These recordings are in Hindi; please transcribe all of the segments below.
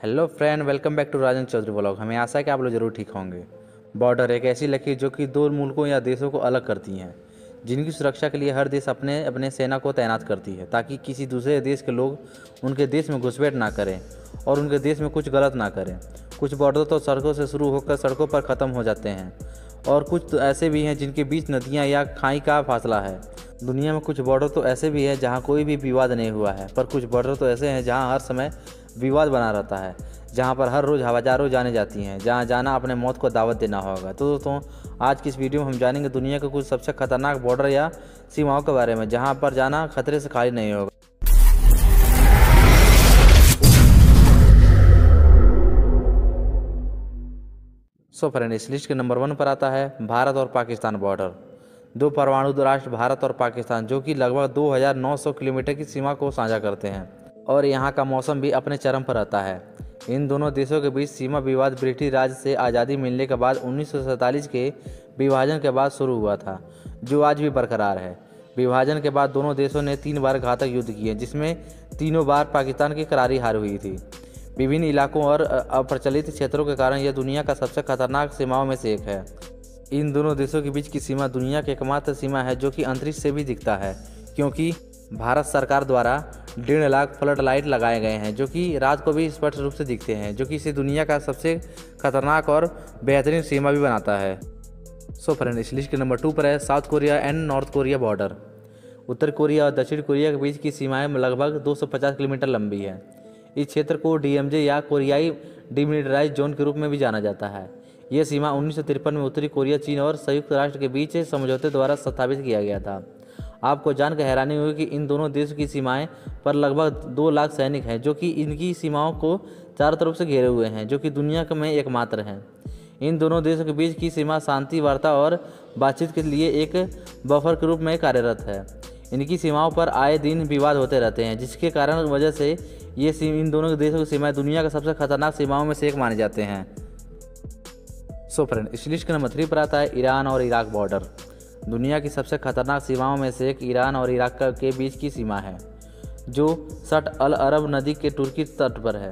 Hello friend, welcome back to Rajan Chaudhary blog. हमें आशा है कि आप लोग ज़रूर ठीक होंगे। बॉर्डर एक ऐसी लकीर जो कि दो मुल्कों या देशों को अलग करती हैं, जिनकी सुरक्षा के लिए हर देश अपने अपने सेना को तैनात करती है, ताकि किसी दूसरे देश के लोग उनके देश में घुसपैठ ना करें और उनके देश में कुछ गलत ना करें। कुछ बॉर्डर तो सड़कों से शुरू होकर सड़कों पर ख़त्म हो जाते हैं और कुछ तो ऐसे भी हैं जिनके बीच नदियाँ या खाई का फासला है। दुनिया में कुछ बॉर्डर तो ऐसे भी हैं जहाँ कोई भी विवाद नहीं हुआ है, पर कुछ बॉर्डर तो ऐसे हैं जहाँ हर समय विवाद बना रहता है, जहाँ पर हर रोज़ हवाजारों जाने जाती हैं, जहाँ जाना अपने मौत को दावत देना होगा। तो दोस्तों, आज की इस वीडियो में हम जानेंगे दुनिया के कुछ सबसे खतरनाक बॉर्डर या सीमाओं के बारे में, जहाँ पर जाना खतरे से खाली नहीं होगा। सो फ्रेंड इस लिस्ट के नंबर वन पर आता है भारत और पाकिस्तान बॉर्डर। दो परमाणु राष्ट्र भारत और पाकिस्तान जो कि लगभग 2,900 किलोमीटर की सीमा को साझा करते हैं। और यहाँ का मौसम भी अपने चरम पर रहता है। इन दोनों देशों के बीच सीमा विवाद ब्रिटिश राज से आज़ादी मिलने के बाद उन्नीस सौ सैंतालीस के विभाजन के बाद शुरू हुआ था जो आज भी बरकरार है। विभाजन के बाद दोनों देशों ने तीन बार घातक युद्ध किए जिसमें तीनों बार पाकिस्तान की करारी हार हुई थी। विभिन्न इलाकों और अप्रचलित क्षेत्रों के कारण यह दुनिया का सबसे खतरनाक सीमाओं में से एक है। इन दोनों देशों के बीच की सीमा दुनिया की एकमात्र सीमा है, जो कि अंतरिक्ष से भी दिखता है, क्योंकि भारत सरकार द्वारा डेढ़ लाख फ्लड लाइट लगाए गए हैं, जो कि रात को भी स्पष्ट रूप से दिखते हैं, जो कि इसे दुनिया का सबसे खतरनाक और बेहतरीन सीमा भी बनाता है। सो फ्रेंड इस लिस्ट के नंबर टू पर है, south Korea and north Korea border. Uttar Korea और दक्षिण कोरिया के बीच की सीमाएँ लगभग 250 किलोमीटर लंबी है। इस क्षेत्र को डीएमजे या कोरियाई डिमिलिटराइज जोन के रूप में भी जाना जाता है। यह सीमा उन्नीस सौ तिरपन में उत्तरी कोरिया, चीन और संयुक्त राष्ट्र के बीच समझौते द्वारा स्थापित किया गया था। आपको जानकर हैरानी हुई कि इन दोनों देशों की सीमाएँ पर लगभग दो लाख सैनिक हैं, जो कि इनकी सीमाओं को चारों तरफ़ से घेरे हुए हैं, जो कि दुनिया में एकमात्र हैं। इन दोनों देशों के बीच की सीमा शांति, वार्ता और बातचीत के लिए एक बफर के रूप में कार्यरत है। इनकी सीमाओं पर आए दिन विवाद होते रहते हैं, जिसके कारण वजह से ये इन दोनों देशों की सीमाएँ दुनिया के सबसे खतरनाक सीमाओं में से एक माने जाते हैं। सो फ्रेंड, इस लिस्ट के नंबर थ्री पर आता है ईरान और इराक बॉर्डर दुनिया की सबसे खतरनाक सीमाओं में से एक ईरान और इराक के बीच की सीमा है, जो सट अल अरब नदी के तुर्की तट पर है।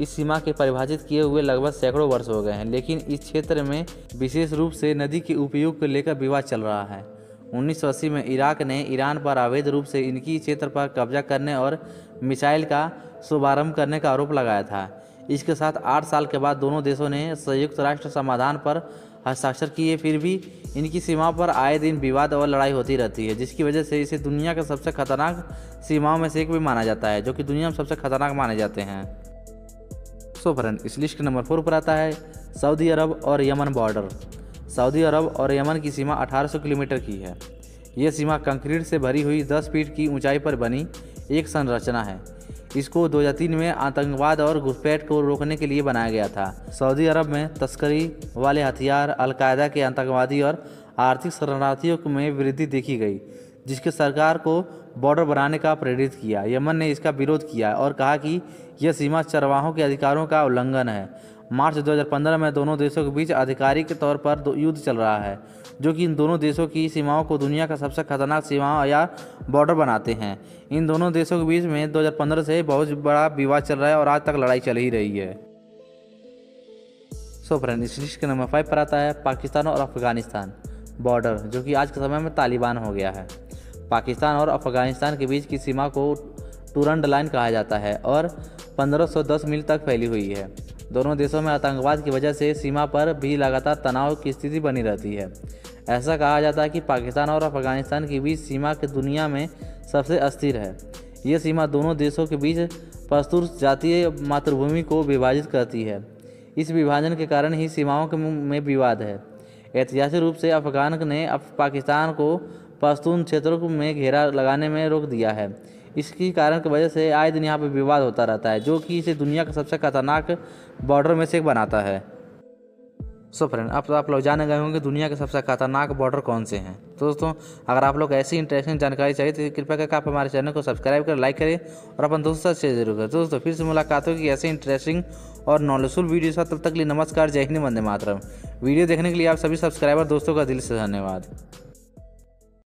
इस सीमा के परिभाषित किए हुए लगभग सैकड़ों वर्ष हो गए हैं, लेकिन इस क्षेत्र में विशेष रूप से नदी के उपयोग को लेकर विवाद चल रहा है। 1980 में इराक ने ईरान पर अवैध रूप से इनकी क्षेत्र पर कब्जा करने और मिसाइल का शुभारंभ करने का आरोप लगाया था। इसके साथ आठ साल के बाद दोनों देशों ने संयुक्त राष्ट्र समाधान पर हस्ताक्षर किए। फिर भी इनकी सीमाओं पर आए दिन विवाद और लड़ाई होती रहती है, जिसकी वजह से इसे दुनिया के सबसे खतरनाक सीमाओं में से एक भी माना जाता है, जो कि दुनिया में सबसे खतरनाक माने जाते हैं। सो फ्रेंड, इस लिस्ट के नंबर फोर पर आता है, सऊदी अरब और यमन बॉर्डर। सऊदी अरब और यमन की सीमा 1800 किलोमीटर की है। यह सीमा कंक्रीट से भरी हुई 10 फीट की ऊंचाई पर बनी एक संरचना है। इसको 2003 में आतंकवाद और घुसपैठ को रोकने के लिए बनाया गया था। सऊदी अरब में तस्करी वाले हथियार, अलकायदा के आतंकवादी और आर्थिक शरणार्थियों में वृद्धि देखी गई, जिसके सरकार को बॉर्डर बनाने का प्रेरित किया। यमन ने इसका विरोध किया और कहा कि यह सीमा चरवाहों के अधिकारों का उल्लंघन है। मार्च 2015 में दोनों देशों के बीच आधिकारिक तौर पर युद्ध चल रहा है, जो कि इन दोनों देशों की सीमाओं को दुनिया का सबसे खतरनाक सीमाओं या बॉर्डर बनाते हैं। इन दोनों देशों के बीच में 2015 से बहुत बड़ा विवाद चल रहा है और आज तक लड़ाई चल ही रही है। सो फ्रेंड इस लिस्ट के नंबर फाइव पर आता है, पाकिस्तान और अफ़गानिस्तान बॉर्डर, जो कि आज के समय में तालिबान हो गया है। पाकिस्तान और अफ़गानिस्तान के बीच की सीमा को टूरंड लाइन कहा जाता है और 1510 मील तक फैली हुई है। दोनों देशों में आतंकवाद की वजह से सीमा पर भी लगातार तनाव की स्थिति बनी रहती है। ऐसा कहा जाता है कि पाकिस्तान और अफ़गानिस्तान के बीच सीमा के दुनिया में सबसे अस्थिर है। ये सीमा दोनों देशों के बीच पस्तूर जातीय मातृभूमि को विभाजित करती है। इस विभाजन के कारण ही सीमाओं के में विवाद है। ऐतिहासिक रूप से अफगान ने पाकिस्तान को पश्तून क्षेत्रों में घेरा लगाने में रोक दिया है। इसकी कारण की वजह से आए दिन यहाँ पर विवाद होता रहता है, जो कि इसे दुनिया का सबसे खतरनाक बॉर्डर में से एक बनाता है। सो फ्रेंड अब तो आप लोग जाने गए होंगे दुनिया के सबसे खतरनाक बॉर्डर कौन से हैं। तो दोस्तों, अगर आप लोग ऐसी इंटरेस्टिंग जानकारी चाहिए तो कृपया करके आप हमारे चैनल को सब्सक्राइब करें लाइक करें और अपन दोस्तों से शेयर ज़रूर करें। तो दोस्तों, फिर से मुलाकात होगी ऐसे इंटरेस्टिंग और नॉलेजफुल वीडियो साथ। तब तक लिए नमस्कार, जय हिंद, वंदे मातरम। वीडियो देखने के लिए आप सभी सब्सक्राइबर दोस्तों का दिल से धन्यवाद।